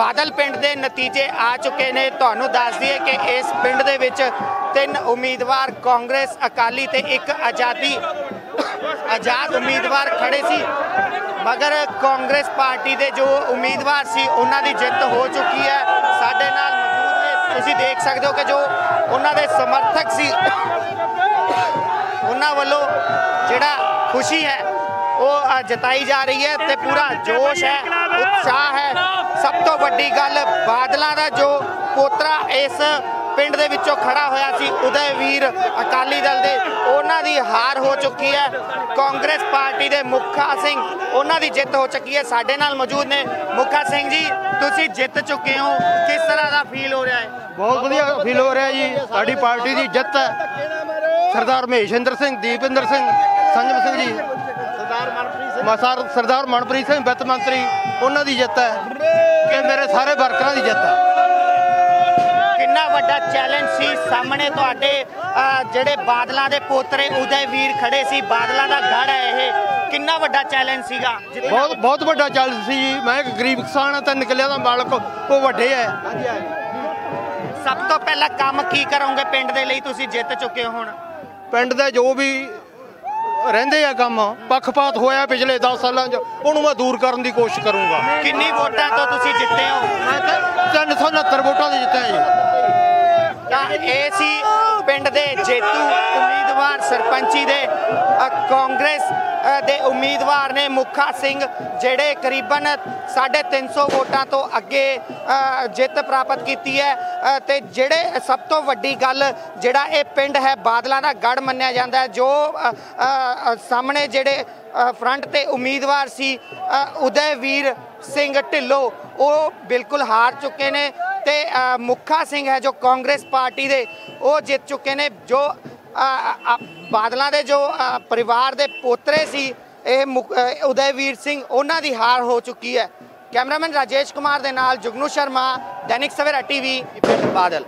ਬਾਦਲ ਪਿੰਡ ਦੇ ਨਤੀਜੇ ਆ ਚੁੱਕੇ ਨੇ। ਤੁਹਾਨੂੰ ਦੱਸ ਦਈਏ ਕਿ ਇਸ ਪਿੰਡ ਦੇ ਵਿੱਚ ਤਿੰਨ ਉਮੀਦਵਾਰ ਕਾਂਗਰਸ, ਅਕਾਲੀ ਤੇ ਇੱਕ ਆਜ਼ਾਦੀ, ਆਜ਼ਾਦ ਉਮੀਦਵਾਰ ਖੜੇ ਸੀ। ਮਗਰ ਕਾਂਗਰਸ ਪਾਰਟੀ ਦੇ ਜੋ ਉਮੀਦਵਾਰ ਸੀ, ਉਹਨਾਂ ਦੀ ਜਿੱਤ ਹੋ ਚੁੱਕੀ ਹੈ। ਸਾਡੇ ਨਾਲ ਮੌਜੂਦ ਨੇ। ਤੁਸੀਂ ਦੇਖ ਸਕਦੇ ਹੋ ਕਿ ਜੋ ਉਹਨਾਂ ਦੇ ਸਮਰਥਕ ਸੀ, ਉਹਨਾਂ ਵੱਲੋਂ ਜਿਹੜਾ ਖੁਸ਼ੀ ਹੈ, ਉਹ ਜਤਾਈ ਜਾ ਰਹੀ ਹੈ ਤੇ ਪੂਰਾ ਜੋਸ਼ ਹੈ, ਉਤਸ਼ਾਹ ਵੱਡੀ ਗੱਲ ਬਾਦਲਾਂ ਦਾ ਜੋ ਪੋਤਰਾ ਇਸ ਪਿੰਡ ਦੇ ਵਿੱਚੋਂ ਖੜਾ ਹੋਇਆ ਸੀ ਉਦੈਵੀਰ ਅਕਾਲੀ ਦਲ ਦੇ ਉਹਨਾਂ ਦੀ ਹਾਰ ਹੋ ਚੁੱਕੀ ਹੈ। ਕਾਂਗਰਸ ਪਾਰਟੀ ਦੇ ਮੁੱਖਾ ਸਿੰਘ ਉਹਨਾਂ ਦੀ ਜਿੱਤ ਹੋ ਚੁੱਕੀ ਹੈ ਸਾਡੇ ਨਾਲ ਮੌਜੂਦ ਨੇ। ਮੁੱਖਾ ਸਿੰਘ ਜੀ ਤੁਸੀਂ ਜਿੱਤ ਚੁੱਕੇ ਹੋ। ਕਿਸ ਤਰ੍ਹਾਂ ਦਾ ਫੀਲ ਹੋ ਰਿਹਾ ਹੈ? ਬਹੁਤ ਵਧੀਆ ਫੀਲ ਹੋ ਰਿਹਾ ਜੀ। ਸਾਡੀ ਪਾਰਟੀ ਦੀ ਜਿੱਤ ਹੈ। ਸਰਦਾਰ ਮਹੇਸ਼ਿੰਦਰ ਸਿੰਘ ਦੀਪਿੰਦਰ ਸਿੰਘ ਸੰਜਮ ਸਿੰਘ ਜੀ। ਸਰਦਾਰ ਮਨਪ੍ਰੀਤ ਮਸਾਰ ਸਰਦਾਰ ਮਨਪ੍ਰੀਤ ਸਿੰਘ ਵਿੱਤ ਮੰਤਰੀ ਉਹਨਾਂ ਦੀ ਜਿੱਤ ਹੈ ਕਿ ਮੇਰੇ ਸਾਰੇ ਵਰਕਰਾਂ ਦੀ ਜਿੱਤ ਹੈ। ਕਿੰਨਾ ਵੱਡਾ ਚੈਲੰਜ ਸੀ ਸਾਹਮਣੇ ਤੁਹਾਡੇ ਜਿਹੜੇ ਬਾਦਲਾਂ ਦੇ ਪੋਤਰੇ ਉਦੈਵੀਰ ਖੜੇ ਸੀ ਬਾਦਲਾਂ ਦਾ ਗੜ ਹੈ ਇਹ। ਕਿੰਨਾ ਵੱਡਾ ਚੈਲੰਜ ਸੀਗਾ। ਬਹੁਤ ਬਹੁਤ ਵੱਡਾ ਚੱਲ ਸੀ ਮੈਂ ਇੱਕ ਗਰੀਬ ਕਿਸਾਨ ਹਾਂ ਤਾਂ ਨਿਕਲਿਆ ਦਾ ਮਾਲਕ ਉਹ ਵੱਡੇ ਹੈ। ਸਭ ਤੋਂ ਪਹਿਲਾਂ ਕੰਮ ਕੀ ਕਰੋਗੇ ਪਿੰਡ ਦੇ ਲਈ? ਤੁਸੀਂ ਜਿੱਤ ਚੁੱਕੇ ਹੋ ਹੁਣ। ਪਿੰਡ ਦੇ ਜੋ ਵੀ ਰਹਿੰਦੇ ਆ ਕੰਮ। ਪੱਖਪਾਤ ਹੋਇਆ ਪਿਛਲੇ 10 ਸਾਲਾਂ 'ਚ ਉਹਨੂੰ ਮੈਂ ਦੂਰ ਕਰਨ ਦੀ ਕੋਸ਼ਿਸ਼ ਕਰੂੰਗਾ। ਕਿੰਨੀ ਵੋਟਾਂ ਤੋਂ ਤੁਸੀਂ ਜਿੱਤੇ ਹੋ? ਮੈਂ ਤਾਂ 369 ਵੋਟਾਂ ਦੇ ਜਿੱਤਿਆ ਜੀ। ਤਾਂ ਇਹ ਸੀ ਪਿੰਡ ਦੇ ਜੇਤੂ ਉਮੀਦਵਾਰ ਸਰਪੰਚੀ ਦੇ ਕਾਂਗਰਸ ਦੇ ਉਮੀਦਵਾਰ ਨੇ ਮੁੱਖਾ ਸਿੰਘ ਜਿਹੜੇ ਕਰੀਬਨ 350 ਵੋਟਾਂ ਤੋਂ ਅੱਗੇ ਜਿੱਤ ਪ੍ਰਾਪਤ ਕੀਤੀ ਹੈ। ਅ, ਤੇ ਜਿਹੜੇ ਸਭ ਤੋਂ ਵੱਡੀ ਗੱਲ ਜਿਹੜਾ ਇਹ ਪਿੰਡ ਹੈ ਬਾਦਲਾਂ ਦਾ ਗੜ ਮੰਨਿਆ ਜਾਂਦਾ ਜੋ ਸਾਹਮਣੇ ਜਿਹੜੇ ਫਰੰਟ ਤੇ ਉਮੀਦਵਾਰ ਸੀ ਅ, ਉਦੈਵੀਰ ਸਿੰਘ ਢਿੱਲੋਂ ਉਹ ਬਿਲਕੁਲ ਹਾਰ ਚੁੱਕੇ ਨੇ ਤੇ ਮੁੱਖਾ ਸਿੰਘ ਹੈ ਜੋ ਕਾਂਗਰਸ ਪਾਰਟੀ ਦੇ ਉਹ ਜਿੱਤ ਚੁੱਕੇ ਨੇ ਜੋ ਬਾਦਲਾਂ ਦੇ ਜੋ ਪਰਿਵਾਰ ਦੇ ਪੋਤਰੇ ਸੀ ਇਹ ਮੁੱਖ- ਅ, ਉਦੈਵੀਰ ਸਿੰਘ ਉਹਨਾਂ ਦੀ ਹਾਰ ਹੋ ਚੁੱਕੀ ਹੈ। ਕੈਮਰਾਮੈਨ ਰਾਜੇਸ਼ ਕੁਮਾਰ ਦੇ ਨਾਲ ਜੁਗਨੂ ਸ਼ਰਮਾ ਦੈਨਿਕ ਸਵੇਰਾ ਟੀਵੀ ਪਿੰਡ ਬਾਦਲ।